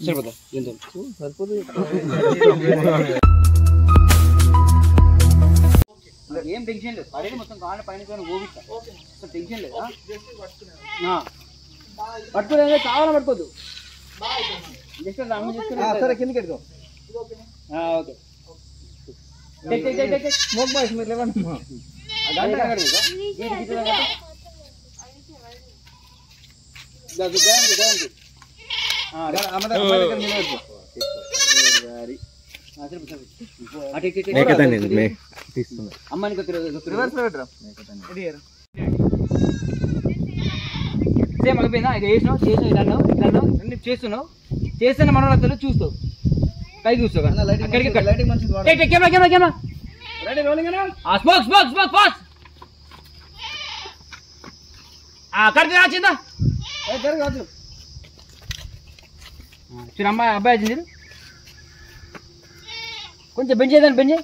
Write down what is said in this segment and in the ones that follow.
సరిపోతా ఎంత ఏం టెన్షన్ లేదు. పడేది మొత్తం కాళ్ళ పైన అసలు టెన్షన్ లేదు? పట్టుకోలేదు కావాలని పట్టుకోద్దు జస్ట్ చేసుకుని సరే కిందకి ఎడుకో ఓకే. బాయ్స్ మీరు లేవండి. అమ్మానికి రివర్స్ పెట్టురా. సేమ్ అయిపోయిందా ఇది వేసినావు చేసినావు ఇట్లా అన్నావు ఇట్లా అన్నావు అన్ని చేస్తున్నావు. చేస్తున్న మనోరతలు చూస్తావు. కై చూస్తావు అక్కడికి వాడు. Camera camera. Camera ready rolling అన్నా? ఆ స్మోక్ స్మోక్ స్మోక్ ఫాస్ట్ ఆ కడితే వచ్చిందా ఏ, జరగ వద్దు. చూడు అమ్మాయి అబ్బాయి వచ్చింది చూడు. కొంచెం బెంచ్ చేద్దాం bench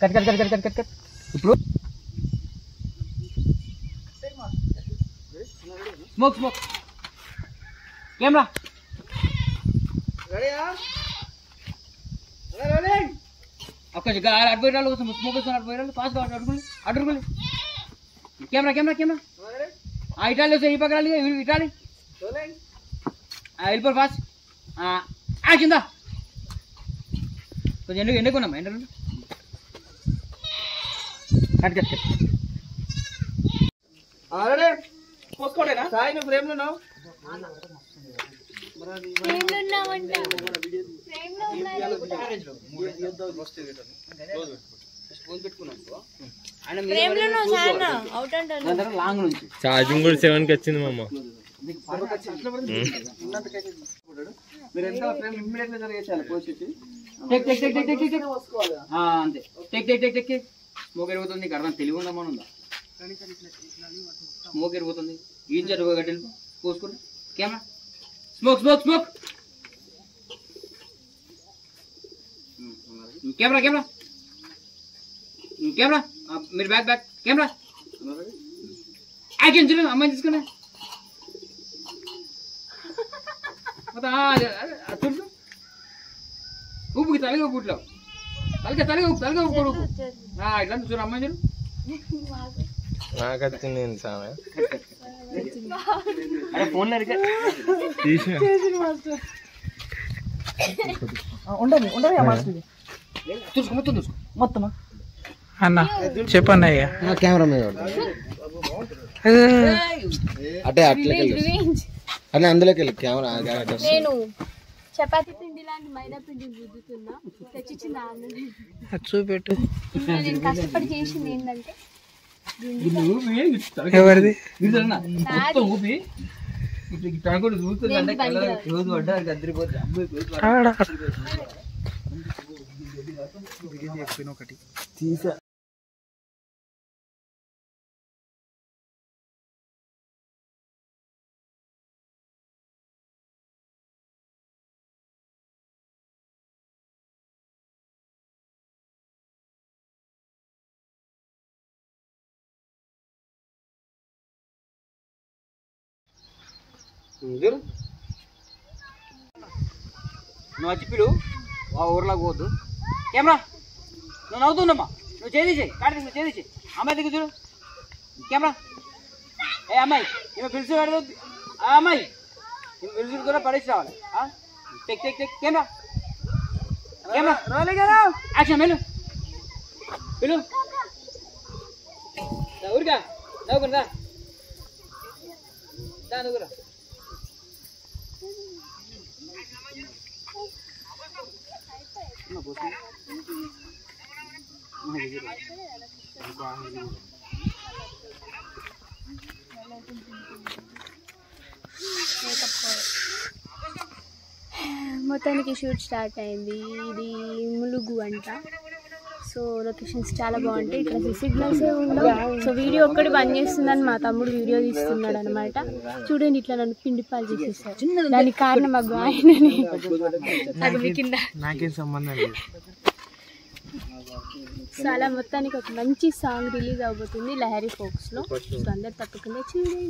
cut cut cut cut cut cut cut ఇప్పుడు స్మోక్ స్మోక్ కెమెరా రెడీయా? అలా రోలింగ్. రాళ్ళు అడ్బోయిరాలు కోసం స్మోక్ వస్తున్న రాళ్ళు పాస్ కావాలి అడుగులు అడుగులు. Camera camera camera. ఆ ఇటాలి వస్తే ఈ పక్క రాలి, ఇటాలి వెళ్ళిపోరు ఫాస్ట్. యాక్షన్ కొంచెం ఎండు ఎండుకున్నాం ఎండ కట్ కట్ కట్. ఆ, రెడీ? పోసుకోడేనా? సాయి నువ్వు ఫ్రేమ్ ఛార్జింగ్ కూడా సెవెన్కి వచ్చింది మామ మీరు ఎంత ఫ్రేమ్ ఇమ్మీడియట్గా జరిగేసాను పోసేసి take take take take take take ఆ, అంతే take take take take smoke ఎరుగుతుంది నీకు అర్థం తెలివి ఉందా మన ఉందా స్మోక్ ఎరుగుతుంది ఏం Smoke, smoke, smoke. Camera camera camera आप मेरे बैक बैक कैमरा एक्शन चलो अम्मा जिसको ना बता हाँ तुम ऊपर की ताली को बूट लो ताली का ताली को ताली को ऊपर ऊपर हाँ इतना तो चलो अम्मा चलो నాకు వచ్చింది సామె. ఫోన్ ఉండదు ఉండదు ఆ మాస్టర్ చూసుకో మొత్తం చూసుకో. మొత్తమా? అన్న చెప్పండి అయ్యా కెమెరా మీద అంటే అట్లకి అట్లా అందులోకి వెళ్ళి. కెమెరా నేను చపాతి పిండి లాంటి మైదా పిండి రుద్దుతున్నా. తెచ్చిచ్చింది ఆమె అది చూపెట్టు. కష్టపడి చేసింది ఏంటంటే ఎవరిది? మొత్తం ఊపి ఇట్లా ఇట్లా అనుకుంటూ చూస్తుంది అంటే. రోజు పడ్డా అద్దరిపోతుంది అమ్మాయి రోజు ఆడ. చూడు నువ్వు వచ్చి పిలు ఆ ఊర్లోకి పోవద్దు. కెమెరా నువ్వు నవ్వుతుందమ్మా. నువ్వు చేదిచ్చేయి కాడి నువ్వు చేదిచ్చేయి అమ్మాయి దగ్గర చూడు. కెమెరా. ఏ అమ్మాయి ఈమె పిలిచి పెడదు. ఆ అమ్మాయి ఈమె పిలిచి కూడా పడేసి రావాలి? Take take take camera. Camera. రోలే కదా యాక్షన్ వెళ్ళు దా, ఊరికా నవ్వుకుని రా. దా మొత్తానికి షూట్ స్టార్ట్ అయింది. ఇది ములుగు అంట. సో లొకేషన్స్ చాలా బాగుంటాయి. ఇక్కడ సిగ్నల్స్ ఉండవు. సో వీడియో ఒక్కటి బంద్ చేస్తుందని మా తమ్ముడు వీడియో తీస్తున్నాడు అనమాట చూడండి ఇట్లా నన్ను పిండి పాలు చేసేసారు. దానికి కారణం మీ నాకేం సంబంధం లేదు. సో అలా మొత్తానికి ఒక మంచి సాంగ్ రిలీజ్ అవబోతుంది లహరి ఫోక్స్లో. సో అందరు తప్పకుండా చూడండి.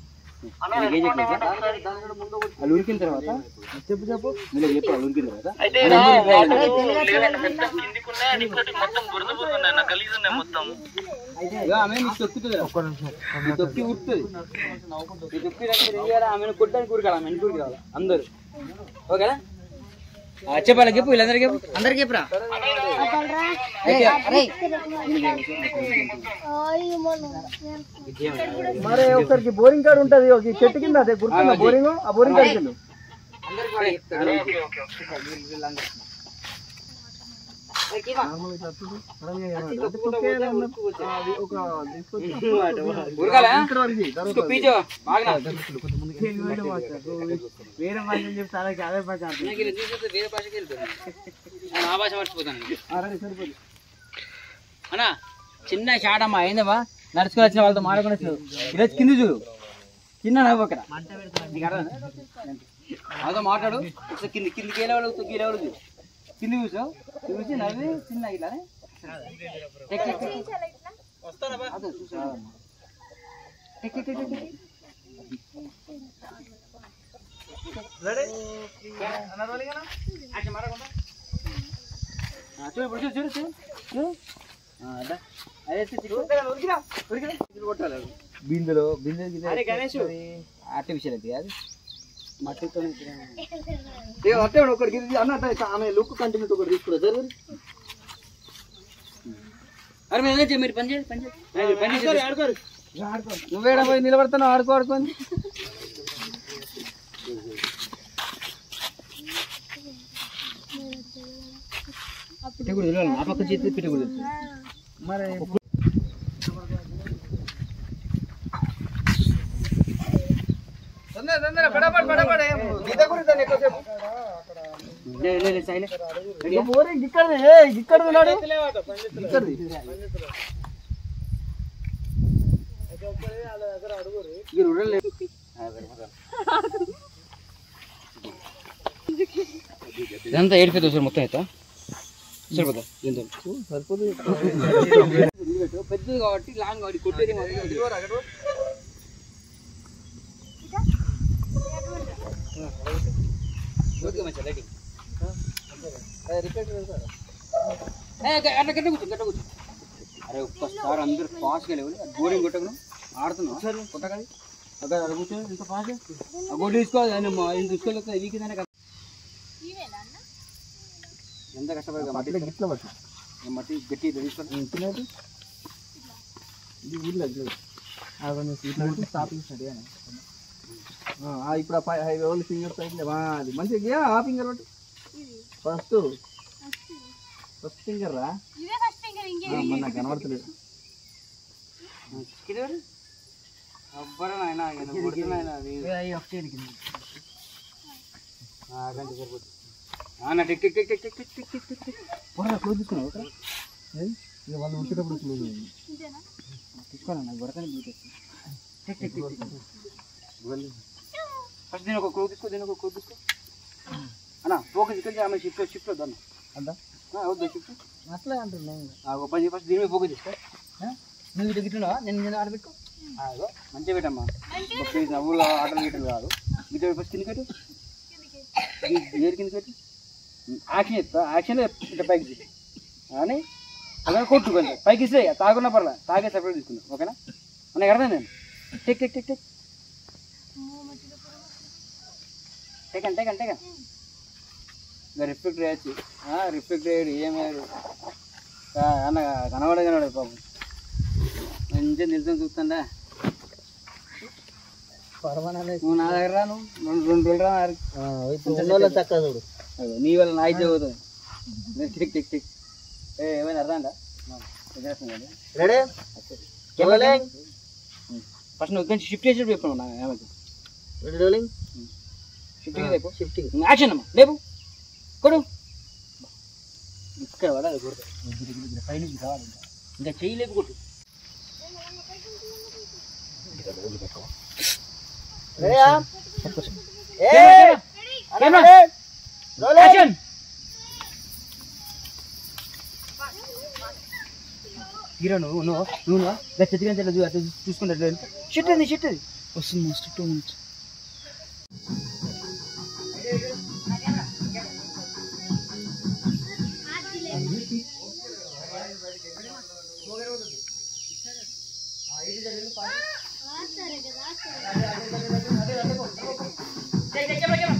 వాళ్ళు ఉరికిన తర్వాత? చెప్పు చెప్పు మీరు చెప్పు వాళ్ళు ఉరికిన తర్వాత? ఆమె నీకు తొక్కుతుంది తొక్కి తొక్కి ఆమెను కొట్టడానికి ఊరికాలి ఆమె ఊరికి రావాలి? అందరూ. ఓకేనా? చెప్పాలి చెప్పు వీళ్ళందరికీ చెప్పు. అందరికి చెప్పురా? మరి ఒకరికి బోరింగ్ కార్డు ఉంటది ఒక చెట్టు కింద అదే గుర్తుందా బోరింగ్? ఆ బోరింగ్ కార్డు వేరే భాషలు చెప్తే అలాగే అదే భాష నాకు ఇలా చూసేస్తే వేరే భాషకి వెళ్తాను నేను ఆ భాష మర్చిపోతాను సరిపోదు అన్నా చిన్న షాట్ అమ్మా ఏందమ్మా నడుచుకొని వచ్చిన వాళ్ళతో మాట్లాడుకుని వచ్చినావు ఈరోజు కింది చూడు చిన్న నవ్వు అక్కడ నీకు? వాళ్ళతో మాట్లాడు కింది కిందికి వెళ్ళే వాళ్ళు తొక్కి వెళ్ళే వాళ్ళు చూడు किनै हुछौ? के भछि नबी? चिनागिला रे। हा। एकछिन छलाय त। बस त न बा। అట్టే ఒకడికి అన్న ఆమె లుక్ కంటిన్యూ ఒకటి తీసుకురా జరుగుతుంది అరే మేము ఏదైతే మీరు పనిచేయండి పనిచేయండి ఆడుకోరు నువ్వేడ పోయి నిలబడుతున్నావు ఆడుకో ఆడుకోండి పిట్టగుడు ఆ పక్క చేతి పిట్టగుడు మరి ఇదంతా ఏడిపోతుంది సార్ మొత్తం అయితే సరిపోతా దీంతో సరిపోతుంది పెద్దది కాబట్టి లాంగ్ కాబట్టి కొట్టేది ఓకే మంచిగా లైటింగ్ అట్లా గట్ట కూర్చో గట్ట కూర్చో అరే ఒక్కసారి అందరు ఫాస్ట్గా లేవు గోడింగ్ కొట్టకును ఆడుతున్నావు కొట్టగాలి అక్కడ అక్కడ కూర్చో ఇంత ఫాస్ట్ ఆ గొడ్డు తీసుకోవాలి ఆయన ఇంత వీకిందనే కదా ఎంత కష్టపడి మట్టి గిట్ల పట్టు మట్టి గట్టి తీసుకోండి ఇది ఊర్లో లేదు స్టాపింగ్ స్టడీ అని ఇప్పుడు ఆ పై- హైవే వాళ్ళు ఫింగర్ సైడ్ అది మంచిగా ఆ ఫింగర్ పట్టు ఫస్ట్ ఫస్ట్ ఫింగర్ రా? నాకు కనబడతలేదు. అబ్బరా నాయన అన్న tick tick tick tick tick tick tick tick tick. పోరా క్లోజ్ తీసుకున్నావు ఒకటి? ఏది? ఇక వాళ్ళు close beat tick tick tick first దీని ఒక క్రూ తీసుకో దీని ఒక క్రూ తీసుకో. అన్న ఫోకస్ ఇక్కడ ఆమె షిఫ్ట్ షిఫ్ట్ వద్దు అన్న అంతా? వద్దు షిఫ్ట్ అట్లే అంటున్నాను ఒక పని ఫస్ట్ దీని మీద ఫోకస్ తీసుకో? నువ్వు ఇటు గిట్టున్నావా నేను నేను ఆడబెట్టుకో మంచిగా పెట్టమ్మా. నవ్వులు ఆటలు గిట్టలు కాదు. గిట్ట ఫస్ట్ కింద పెట్టు ఏరు కింద పెట్టి యాక్షన్ చెప్తా యాక్షన్లో ఇట్లా పైకి తీసి అని అలా కొట్టు కొంచెం పైకి ఇస్తే తాగున్నా పర్లా తాగే సపరేట్ తీసుకున్నాం ఓకేనా? మనకి అర్థం నేను టెక్ టెక్ టెక్ టెక్. టెకన్ టెకన్ టెకన్ ఇంకా రిఫ్లెక్ట్ చేయొచ్చు రిఫ్లెక్ట్ చేయడు ఏమయ్యాడు అన్న కనబడే కనబడదు పాపం మంచిగా నిల్చొని చూస్తుందా నువ్వు నా దగ్గర రాను రెండు రెండు రోజులు రా చక్కగా చూడు అదే, నీ వల్ల నా అయితే పోతుంది టిక్ టిక్ టిక్ ఏ ఏమైనా అర్థందా రెడీ ఫస్ట్ నువ్వు కొంచెం షిఫ్ట్ చేసి చెప్పాను నా ఏమైతే రోలింగ్ షిఫ్టింగ్ లేపు షిఫ్టింగ్ యాక్షన్ అమ్మా లేపు కొడు ఇక్కడ పడాలి కొడుకు పైనుంచి కావాలి ఇంకా. ఇంకా చెయ్యి లేపు కొట్టు రెడీయా కెమెరా యాక్షన్ హీరో నువ్వు నువ్వు నువ్వు చెట్టుగా చూ చూసుకుంటా షిట్ అది షిట్ అది వస్తుంది నెక్స్ట్ టూ మినిట్స్ నీళ్ళు టెక్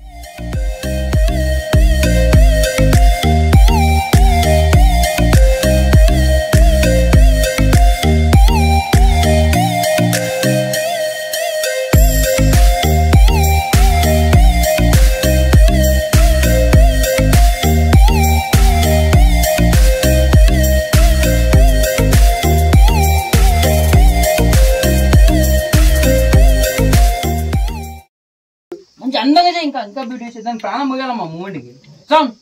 చేసి దానికి ప్రాణం పోయాలమ్మా మూమెంట్కి సౌండ్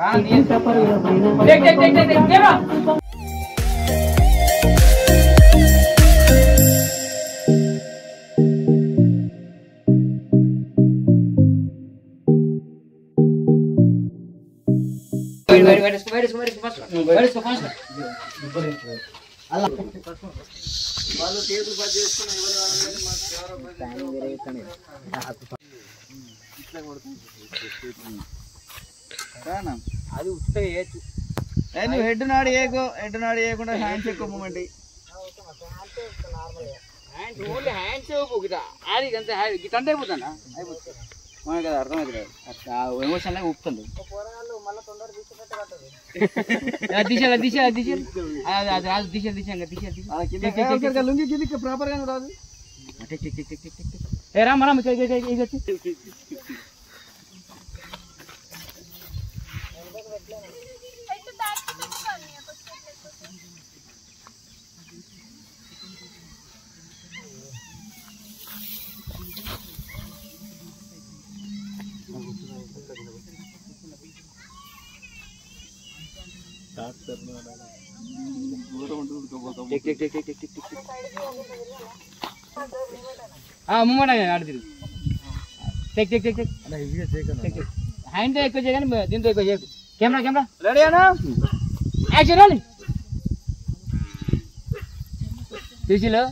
ప్రాణం తీయండి. Tech take take tech Take camera Wait, wait, wait, wait, wait, wait, fast. Wait, fast. అది ఉత్తగా చేయొచ్చు నువ్వు హెడ్ నాడు ఏకో హెడ్ నాడు వేయకుండా హ్యాండ్స్ ఎక్కువ మూమెంట్ హ్యాండ్స్ ఓన్లీ హ్యాండ్స్ గిట అది అంతే గిట అంటే అయిపోతుందా అయిపోతుంది మనకి కదా అర్థమవుతుంది అట్లా ఎమోషన్ లాగా ఊపుతుంది అది తీసేయాలి అది తీసేయాలి అది తీసేయాలి అది అది రాదు తీసేయాలి తీసేయాలి ఇంకా తీసేయాలి తీసేయాలి లుంగి కిందికి ప్రాపర్ గా రాదు tick tick tick tick tick tick ఏ రామ్ రామ్ ఇక్కడ ఇక్కడ ఇక్కడ వచ్చి tick tick tick tick tick tick tick ఆ ముమ్మట ఆడుతుంది take take take take hand ఎక్కువ చేయగానే దీంతో ఎక్కువ చేయకు కెమెరా కెమెరా రెడీ అన్నా యాక్షన్ రాలి తీసిలో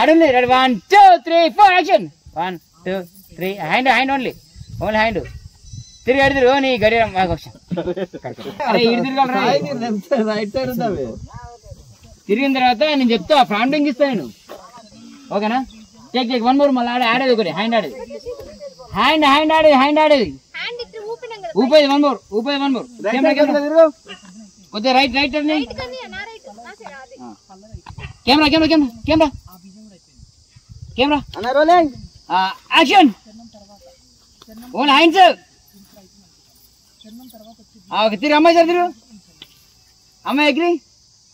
అడుంది ready one two three four action one two three hand hand only only hand తిరిగి అడుగురు నీ గడియారం మాకు వచ్చా. అరే ఇటు తిరగాలరా రైట్ సైడ్ ఉంటావే తిరిగిన తర్వాత నేను చెప్తా ప్రాంప్టింగ్ ఇస్తా నేను. ఓకేనా? చెక్ చెక్ వన్ మోర్ మళ్ళీ ఆడే ఆడేది ఒకటి హ్యాండ్ ఆడేది. హ్యాండ్ హ్యాండ్ ఆడేది హ్యాండ్ ఆడేది. హ్యాండ్ ఊపేది వన్ మోర్ ఊపేది వన్ మోర్ కొద్దిగా రైట్ రైట్ అండి camera camera camera camera camera action own hands ఒక తిరిగి అమ్మాయి సార్ తిరుగు అమ్మాయి ఎక్కి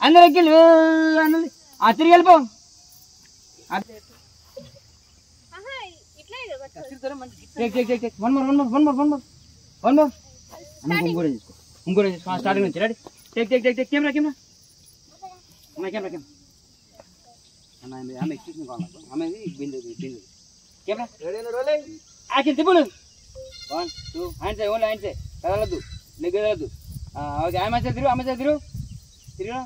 అందరు ఎక్కి అన్నది ఆ తిరిగి వెళ్ళిపో one more one more one more one more one more ఇంకోరే తీసుకో ఇంకోరే తీసుకో స్టార్టింగ్ నుంచి ready take take take take camera camera అమ్మాయి కెమెరా కెమెరా అమ్మాయి ఆమె ఆమె ఎక్స్క్యూషన్ కావాలి నాకు ఆమె Bindu Bindu camera action తిప్పుడు one two hands only hands కదలద్దు leg కదలద్దు okay ఆమె సైడ్ తిరుగు ఆమె సైడ్ తిరుగు తిరుగు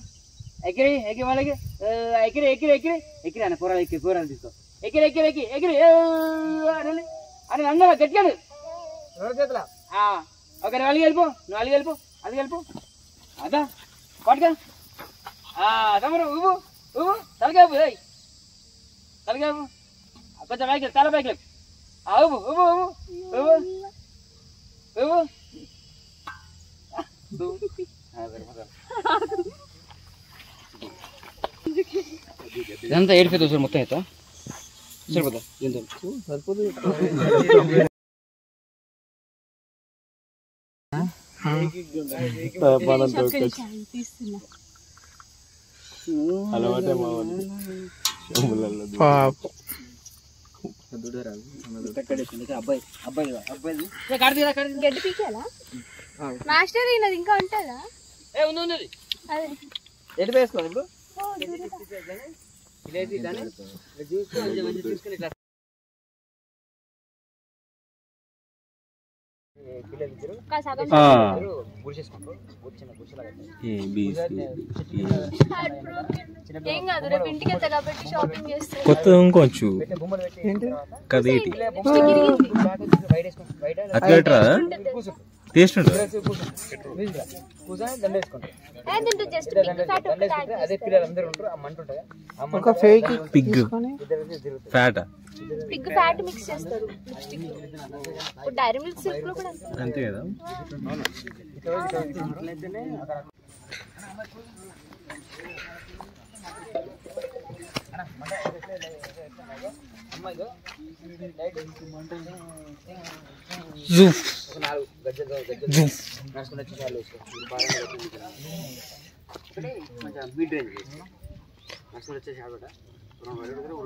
ఎక్కిరి ఎక్కి వాళ్ళకి ఎక్కిరి ఎక్కిరి ఎక్కిరి ఎక్కిరి అన్న కూరలు ఎక్కి కూరలు తీసుకో ఎక్కిరి ఎక్కిరి ఎక్కి ఎక్కిరి అని అని అందరూ గట్టిగాడు ఓకే నువ్వు అలిగి వెళ్ళిపో నువ్వు అలిగి వెళ్ళిపో అలిగి వెళ్ళిపో అదా పట్టుగా తమ్ముడు ఊపు ఊపు తలకాపు ఏయ్ తలకాపు కొంచెం బైక్ తల బైక్ ఊపు ఊపు ఊపు ఊపు ఊపు ఇదంతా ఏడిపోతుంది చూసారు మొత్తం అయితే? సరిపోతా ఎంత పాప. అబ్బాయి అబ్బాయి అబ్బాయి. గడ్డి పీకేలా? మాస్టర్ ఈయనది ఇంకా ఉంటుందా? ఏ ఉంది ఉంది. అదే. ఎటు వేసుకోవాలి ఇప్పుడు? ఇదేసి చూసుకొని చూసుకొని ఇట్లా. కొత్త ఇంకొంచు బొమ్మలు పెట్టి కదేటి? అట్లా టేస్ట్ ఉంటుంది పిక్ ఫ్యాట్ దండ వేసుకుంటే అదే పిల్లలు అందరూ ఉంటారు ఆ మంట ఉంటుంది ఆ మంట ఒక fake pig. Fat. Pig fat mix చేస్తారు లిప్స్టిక్లో. ఇప్పుడు డైరీ మిల్క్ సిల్క్లో కూడా అంతే. కదా? ఒక నాలుగు గజ్జలు గజ్జలు నడుచుకుని వచ్చి చాలు వేసుకో బాగా ఒకటి కొంచెం మీడ్ రేంజ్ నడుచుకుని వచ్చేసి ఆడట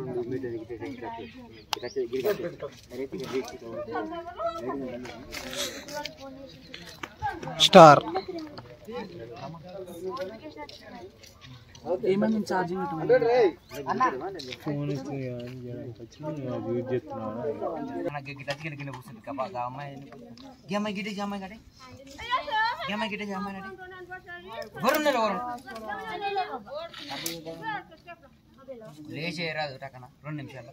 రెండు మీడ్ రేంజ్ గిట్ట గిట్ట గిట్ట గిట్ట గిట్ట గిట్ట గిట్ట స్టార్ నాకు గిట్ట గిట్ట గిట్ట కూర్చుంది కబా గా అమ్మాయి ఈ అమ్మాయి గిట్ట ఈ అమ్మాయి గడే ఈ అమ్మాయి గిట్ట ఈ అమ్మాయి గడే వరుణ్ నెల వరుణ్ లేచే రాదు టక్కన రెండు నిమిషాలు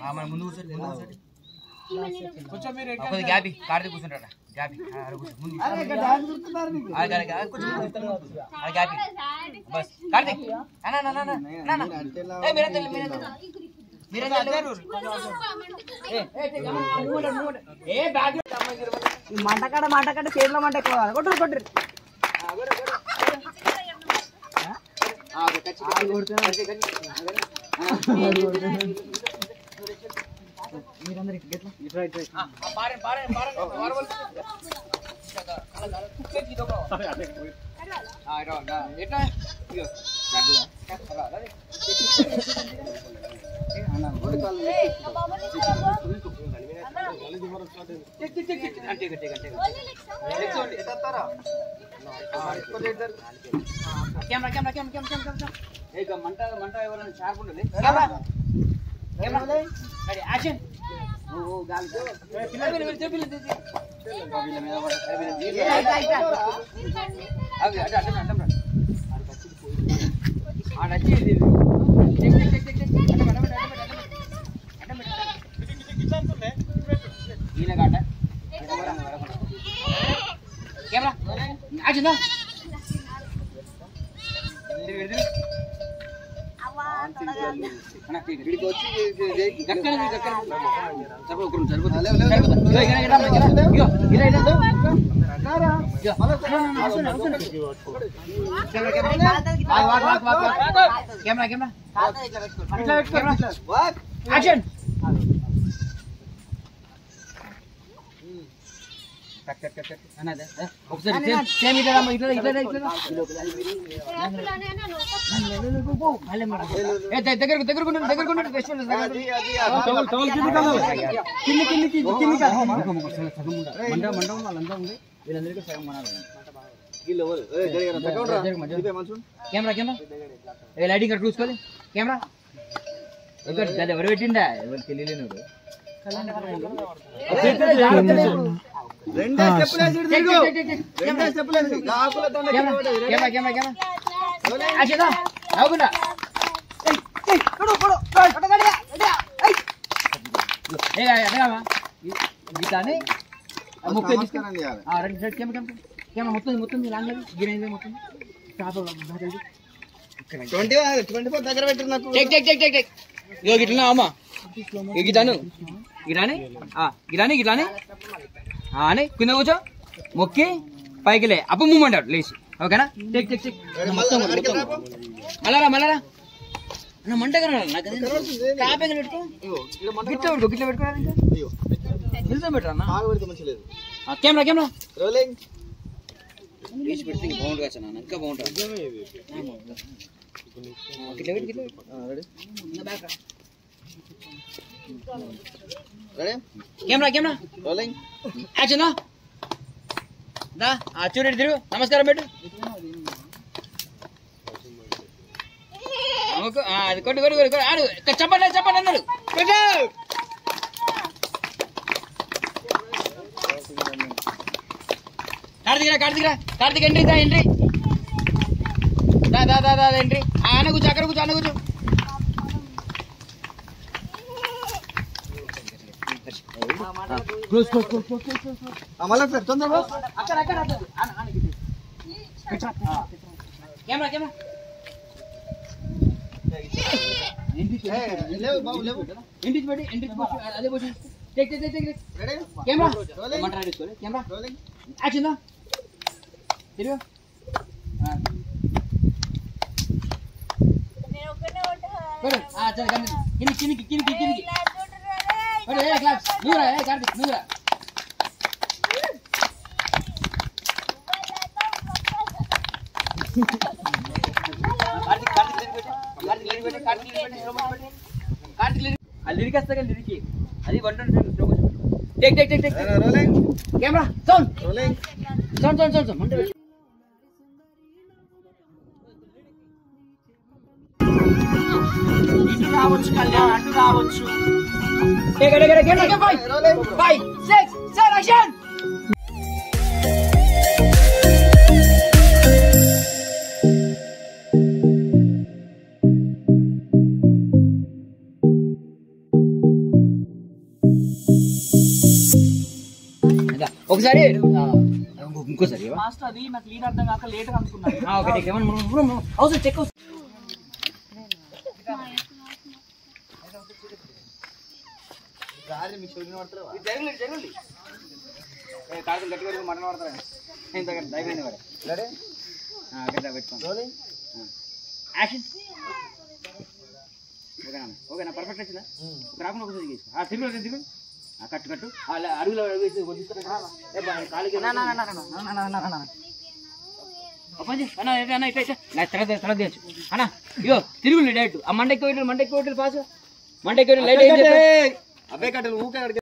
ఆ, మన ముందు కూర్చోండి ముందు కూర్చోండి కొద్దిగా గ్యాపి కార్తీక్ కూర్చుంటాడ గ్యాపి ఆ, ఆడ కూర్చో, ముందు కూర్చో. ఆ, గాడి, గాడి, కొంచెం ముందు కూర్చో. ఆ, గ్యాపి బస్ కార్తీక్ అన్నా అన్నా అన్నా అన్నా ఏ మీరంతా వెళ్ళి, మీరంతా వెళ్ళి. మీరంతా వెళ్ళి. ఏ, ఏ, ఏ, నువ్వు ఉండు, నువ్వు ఉండు. ఏ బ్యాగ్ మంటకాడ మంటకాడ చేతిలో మంట ఎక్కువ కొట్టరు కొట్టరు ఆ, మీరందరూ ఇట్లా గెట్లా? ఇట్రా, ఇట్రా, ఇట్రా. ఆ, పారండి, పారండి, పారండి. వారవల్. ఆ, ఇట్రా, ఇట్రా. ఎట్లా? ఇగో. రా, రా, రా. Check, check, check, check. అంటే, అంటే, అంటే. చెక్కోండి. Camera camera camera camera camera camera ఏ ఇక మంట మంట ఎవరైనా షార్ప్ ఉంటుంది रेडी एक्शन ओ गाल गाल पिल्ले पिल्ले पिल्ले पिल्ले पिल्ले मेरा बड़ा पिल्ले आइटा आइटा अब अड्डा अड्डा अड्डा अरे बच्चे कोई आ नची दे देख देख देख देख अड्डा अड्डा अड्डा अड्डा अड्डा कितना तुमने ये लगा अड्डा कैमरा एक्शन ना తిరిగి అన్న, తిరిగి. వీడికి వచ్చి గక్కన ఉంది, గక్కన ఉంది. Walk, walk, walk, walk, walk. Camera camera ఇట్లా పెట్టుకో, camera. Action cut cut cut cut అన్న అదే, అదే. ఒకసారి సేమ్ సేమ్ ఇట్లా రమ్మ, ఇట్లా ఇట్లా ఇట్లా ఏ, దగ్గర దగ్గర దగ్గరకు ఉండండి, దగ్గరకు ఉండండి, రెస్ట్ ఉండండి, దగ్గరకు ఉండండి. కింది కిందికి కిందికి సగం ఉండాలి. మండ మండపం వాళ్ళంతా ఉంది వీళ్ళందరికీ సగం కొనాలి కెమెరా కెమెరా ఏ లైటింగ్ కట్ చూసుకోవాలి కెమెరా ఇక్కడ అది ఎవరు పెట్టిండా ఎవరు తెలియలేను రెండే స్టెప్పులు వేసి ఇటు తిరుగు. రెండే స్టెప్పులు వేసి. ఆ ఆకులతో కెమెరా కెమెరా కెమెరా అచ్చేదా అవుకుండా ఏ అడగామా గీతాని ముప్పై తీసుకుని నమస్కారం చేయాలి. ఆ, రండి రండి కెమెరా కెమెరా కెమెరా మొత్తం మొత్తం మీరు లాంగ్ గిరైంది మొత్తం స్టాప్ ట్వంటీ ట్వంటీ ఫోర్ దగ్గర పెట్టి నాకు check check check check check ఇగో గిట్లనా అమ్మా ఇగో గిటాను గిటాని ఆ గిటాని గిటాని ఆ అని కింద కూర్చో మొక్కి పైకి లే అప్పు మూమెంట్ అవుట్ లేచి ఓకేనా చెక్ చెక్ చెక్ మొత్తం వెనక్కి మొత్తం రాపో. మళ్ళారా మళ్ళారా నా మంట కదా నాకు అది కాపే పెట్టుకో ఇగో, ఇక్కడ మంట గిట్ల పెట్టుకో గిట్ల పెట్టుకో అయ్యో. నిల్చో పెట్టరా అన్న ఆగు పెడితే మంచిగా లేదు కెమెరా కెమెరా రోలింగ్ లేచి పెడితే ఇంకా బాగుంటుంది కదా నాన్న ఇంకా బాగుంటుంది గిట్ల పెట్టు గిట్ల పెట్టు ready camera camera rolling action దా ఆ చూడండి తిరుగు. నమస్కారం పెట్టు. అది కొట్టు కొట్టు కొట్టు కొట్టు. ఆడు చెప్పండి చెప్పండి అన్నాడు పెట్టు. కార్తిక్ కార్తిక్ కార్తిక్ ఎంట్రీ దా ఎంట్రీ దా దా దా దా ఎంట్రీ ఆ, అన్న కూర్చో అక్కడ కూర్చో అన్న కూర్చో. Close close close close close आम्हाला सर तोंड बघ आकर आकर आकर आण आण किती अच्छा. Camera camera. इंडिच ए ले बाऊ ले इंडिच बेटी इंडिच बाऊ अरे बोजी take take take take ready camera. मटर रेडी कोले कैमरा. रोलिंग एक्शन ना देखो हाँ? मेरे को ना उठा करे आ चल किन किन किन ఏ క్లాస్ నువ్వురా ఏ కార్తీక్ నువ్వురా కార్తీక్ కార్తీక్ లిరిక్ పెట్టు. కార్తీక్ లిరిక్ పెట్టు, కార్తీక్ లిరిక్ పెట్టు, slow motion పెట్టు. కార్తీక్ లిరిక్ ఆ లిరిక్ వస్తా కానీ లిరిక్ అది one twenty slow motion take take take take rolling camera sound rolling sound sound sound మంట పెట్టు. ఇటు రావచ్చు కళ్యాణ్ అటు రావచ్చు take take take take five rolling five six seven action ఒకసారి ఆ, ఇంకోసారి ఇవ్వ. మాస్టర్ అది నాకు లీడ్ అర్థం కాక లేట్ అనుకున్నాను ఆ, ఓకే టేక్ ఏమన్నా మనం- మనం- మనం- అవసరం చెక్ గాలి మీ చెవిని పడతారా జరగలేదు జరగలేదు ఏ కాకులు గట్టి వరకు మటన్ పడతారా ఇంత వాడు రెడీ గట్టిగా పెట్టుకోండి. యాక్షన్ ఓకేనా ఓకేనా? పర్ఫెక్ట్ వచ్చిందా? రాకుండా ఒకసారి తీసుకో ఆ తిరుగు ఆ కట్టు కట్టు. ఆ లే- అడుగులో అడుగు వేసి కాలికి. అన్న ఇట్లా, అన్న ఇట్లా ఇట్లా. నా తర్వాత తర్వాత చేయొచ్చు అన్న ఇగో తిరుగుండి డైరెక్ట్. ఆ మండకి మండకి పాస్. మండకి లైట్? అవే కట్టలు ఊకే అడిగి